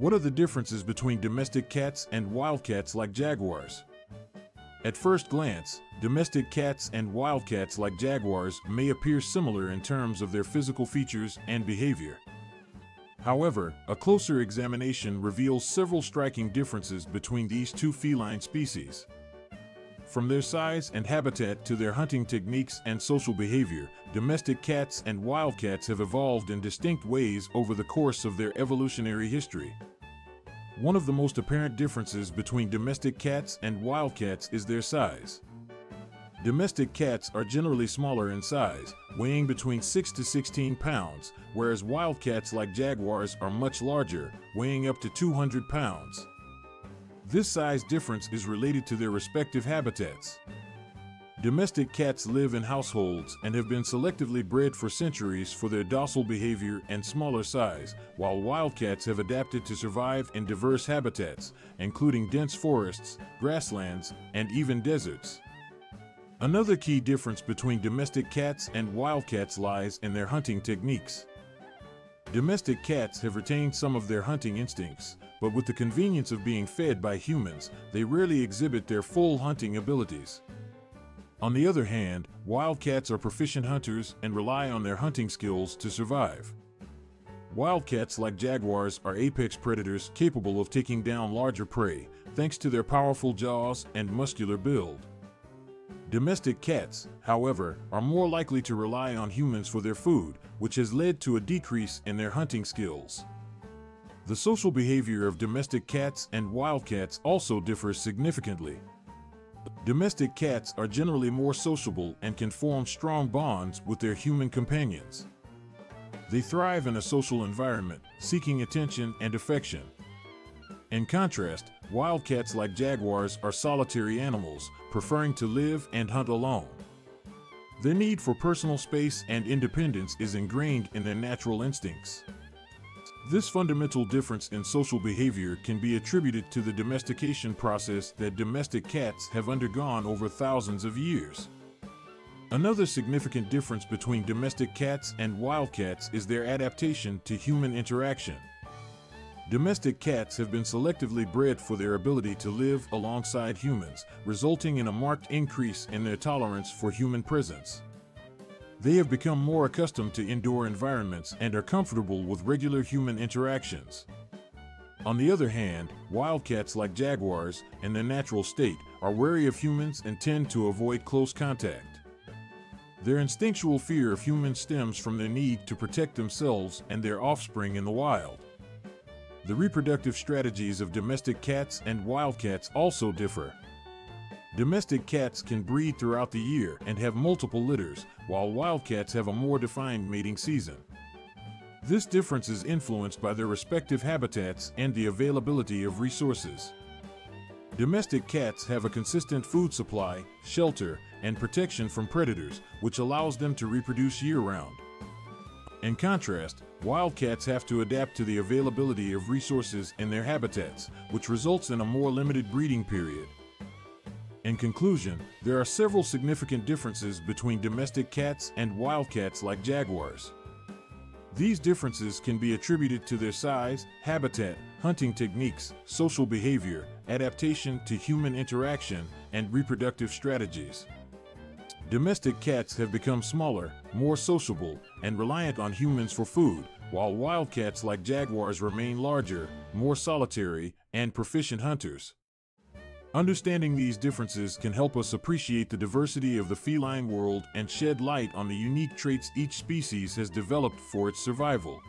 What are the differences between domestic cats and wildcats like jaguars? At first glance, domestic cats and wildcats like jaguars may appear similar in terms of their physical features and behavior. However, a closer examination reveals several striking differences between these two feline species. From their size and habitat to their hunting techniques and social behavior, domestic cats and wildcats have evolved in distinct ways over the course of their evolutionary history. One of the most apparent differences between domestic cats and wildcats is their size. Domestic cats are generally smaller in size, weighing between 6 to 16 pounds, whereas wildcats like jaguars are much larger, weighing up to 200 pounds. This size difference is related to their respective habitats. Domestic cats live in households and have been selectively bred for centuries for their docile behavior and smaller size, while wildcats have adapted to survive in diverse habitats, including dense forests, grasslands, and even deserts. Another key difference between domestic cats and wildcats lies in their hunting techniques. Domestic cats have retained some of their hunting instincts, but with the convenience of being fed by humans, they rarely exhibit their full hunting abilities. On the other hand, wildcats are proficient hunters and rely on their hunting skills to survive. Wildcats, like jaguars, are apex predators capable of taking down larger prey, thanks to their powerful jaws and muscular build. Domestic cats, however, are more likely to rely on humans for their food, which has led to a decrease in their hunting skills. The social behavior of domestic cats and wildcats also differs significantly. Domestic cats are generally more sociable and can form strong bonds with their human companions. They thrive in a social environment, seeking attention and affection. In contrast, wildcats like jaguars are solitary animals, preferring to live and hunt alone. The need for personal space and independence is ingrained in their natural instincts. This fundamental difference in social behavior can be attributed to the domestication process that domestic cats have undergone over thousands of years. Another significant difference between domestic cats and wildcats is their adaptation to human interaction. Domestic cats have been selectively bred for their ability to live alongside humans, resulting in a marked increase in their tolerance for human presence. They have become more accustomed to indoor environments and are comfortable with regular human interactions. On the other hand, wildcats like jaguars, in their natural state, are wary of humans and tend to avoid close contact. Their instinctual fear of humans stems from their need to protect themselves and their offspring in the wild. The reproductive strategies of domestic cats and wildcats also differ. Domestic cats can breed throughout the year and have multiple litters, while wildcats have a more defined mating season. This difference is influenced by their respective habitats and the availability of resources. Domestic cats have a consistent food supply, shelter, and protection from predators, which allows them to reproduce year-round. In contrast, wildcats have to adapt to the availability of resources in their habitats, which results in a more limited breeding period. In conclusion, there are several significant differences between domestic cats and wildcats like jaguars. These differences can be attributed to their size, habitat, hunting techniques, social behavior, adaptation to human interaction, and reproductive strategies. Domestic cats have become smaller, more sociable, and reliant on humans for food, while wildcats like jaguars remain larger, more solitary, and proficient hunters. Understanding these differences can help us appreciate the diversity of the feline world and shed light on the unique traits each species has developed for its survival.